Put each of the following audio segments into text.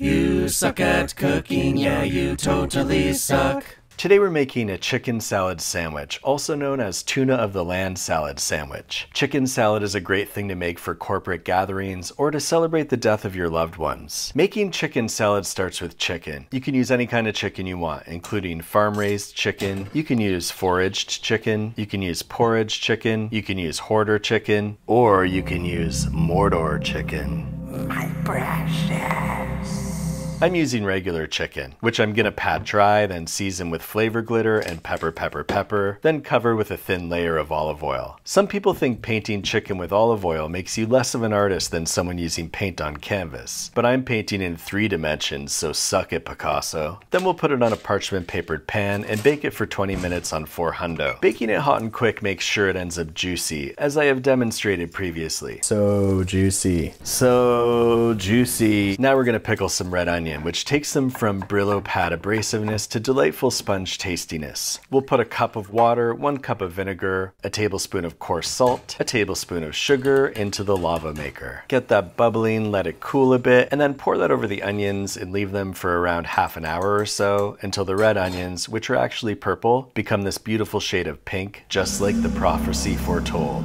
You suck at cooking, yeah, you totally suck. Today we're making a chicken salad sandwich, also known as tuna of the land salad sandwich. Chicken salad is a great thing to make for corporate gatherings or to celebrate the death of your loved ones. Making chicken salad starts with chicken. You can use any kind of chicken you want, including farm-raised chicken, you can use foraged chicken, you can use porridge chicken, you can use hoarder chicken, or you can use Mordor chicken. My precious. I'm using regular chicken, which I'm gonna pat dry, then season with flavor glitter and pepper, pepper, pepper, then cover with a thin layer of olive oil. Some people think painting chicken with olive oil makes you less of an artist than someone using paint on canvas, but I'm painting in three dimensions, so suck it, Picasso. Then we'll put it on a parchment papered pan and bake it for 20 minutes on 400. Baking it hot and quick makes sure it ends up juicy, as I have demonstrated previously. So juicy. So juicy. Now we're gonna pickle some red onion which takes them from Brillo pad abrasiveness to delightful sponge tastiness. We'll put a cup of water, one cup of vinegar, a tablespoon of coarse salt, a tablespoon of sugar into the lava maker. Get that bubbling, let it cool a bit, and then pour that over the onions and leave them for around half an hour or so until the red onions, which are actually purple, become this beautiful shade of pink, just like the prophecy foretold.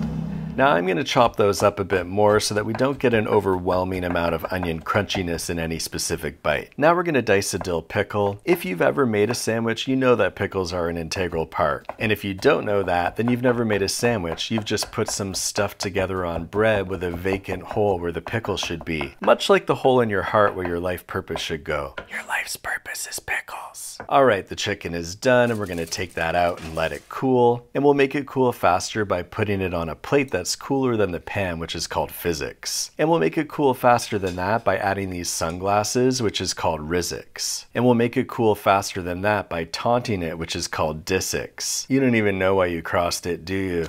Now I'm going to chop those up a bit more so that we don't get an overwhelming amount of onion crunchiness in any specific bite. Now we're going to dice a dill pickle. If you've ever made a sandwich, you know that pickles are an integral part. And if you don't know that, then you've never made a sandwich. You've just put some stuff together on bread with a vacant hole where the pickle should be. Much like the hole in your heart where your life purpose should go. Your life's purpose is pickles. All right, the chicken is done and we're going to take that out and let it cool. And we'll make it cool faster by putting it on a plate that that's cooler than the pan, which is called physics. And we'll make it cool faster than that by adding these sunglasses, which is called risics. And we'll make it cool faster than that by taunting it, which is called disics. You don't even know why you crossed it, do you?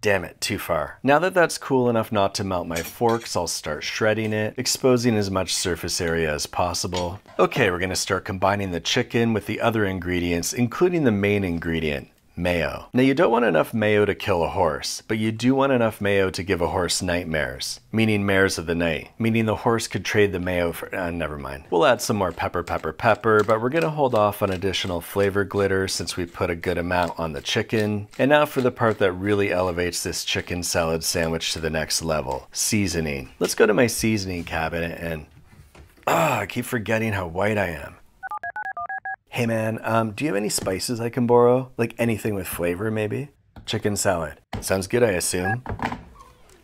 Damn it, too far. Now that that's cool enough not to melt my forks, I'll start shredding it, exposing as much surface area as possible. Okay, we're gonna start combining the chicken with the other ingredients, including the main ingredient, mayo. Now you don't want enough mayo to kill a horse, but you do want enough mayo to give a horse nightmares, meaning mares of the night, meaning the horse could trade the mayo for, uh, never mind. We'll add some more pepper, pepper, pepper, but we're gonna hold off on additional flavor glitter since we put a good amount on the chicken. And now for the part that really elevates this chicken salad sandwich to the next level, seasoning. Let's go to my seasoning cabinet and, ah, oh, I keep forgetting how white I am. Hey man, um, do you have any spices I can borrow? Like anything with flavor, maybe? Chicken salad. Sounds good, I assume.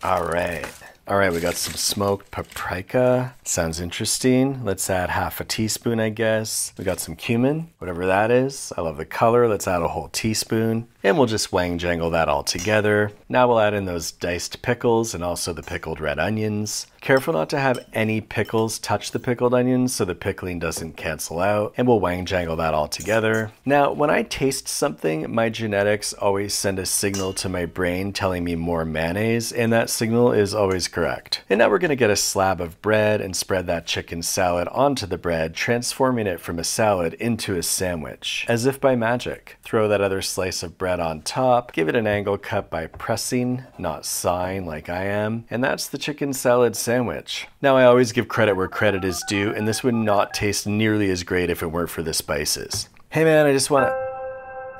All right. All right, we got some smoked paprika. Sounds interesting. Let's add half a teaspoon, I guess. We got some cumin, whatever that is. I love the color. Let's add a whole teaspoon. And we'll just wang jangle that all together. Now we'll add in those diced pickles and also the pickled red onions. Careful not to have any pickles touch the pickled onions so the pickling doesn't cancel out. And we'll wang jangle that all together. Now, when I taste something, my genetics always send a signal to my brain telling me more mayonnaise, and that signal is always correct. And now we're gonna get a slab of bread and spread that chicken salad onto the bread, transforming it from a salad into a sandwich, as if by magic. Throw that other slice of bread on top, give it an angle cut by pressing, not sawing like I am, and that's the chicken salad sandwich. Now I always give credit where credit is due, and this would not taste nearly as great if it weren't for the spices. Hey man, I just wanna...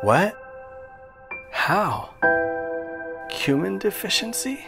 What? How? Cumin deficiency?